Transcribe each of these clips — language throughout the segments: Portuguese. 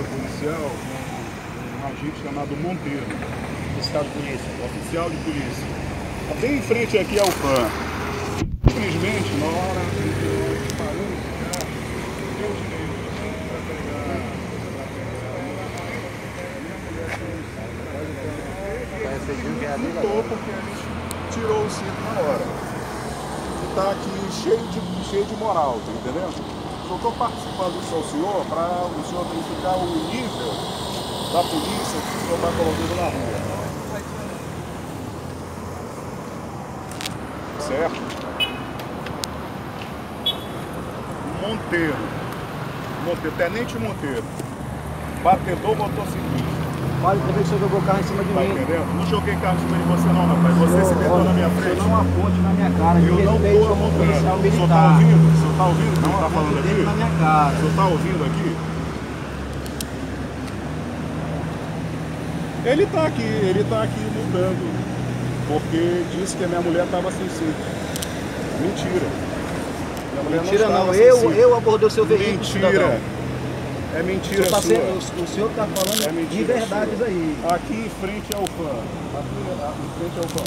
oficial, um, um agente chamado Monteiro. Fiscal de polícia. Oficial de polícia. Tá bem em frente aqui ao PAN. Infelizmente, na hora em que nós paramos o carro, deu direito para pegar. Lutou porque a gente tirou o cinto na hora. E tá aqui cheio de, cheio de moral, tá entendendo? Eu estou participando ao senhor para o senhor verificar o nível da polícia que o senhor está colocando na rua. Certo? Monteiro. Monteiro, Tenente Monteiro. Batedor motociclista. Olha, também que você jogou o carro em cima de Tá mim. entendendo? Não joguei carro em cima de você não, rapaz. Você se meteu na minha frente. Não aponte na minha cara. Eu não estou apontando. O senhor tá ouvindo? O senhor tá ouvindo o que Não ele tá falando dedo na aqui? minha cara. O senhor tá ouvindo aqui? Ele tá aqui, ele tá aqui mudando. Porque disse que a minha mulher estava sem cinto. Mentira. Mentira não, sem eu, eu abordei o seu veículo, Mentira. cidadão. É O mentira tá sua. sendo- o senhor está falando É de verdades sua. aí. Aqui em frente ao fã. Aqui em frente ao fã.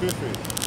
Perfeito.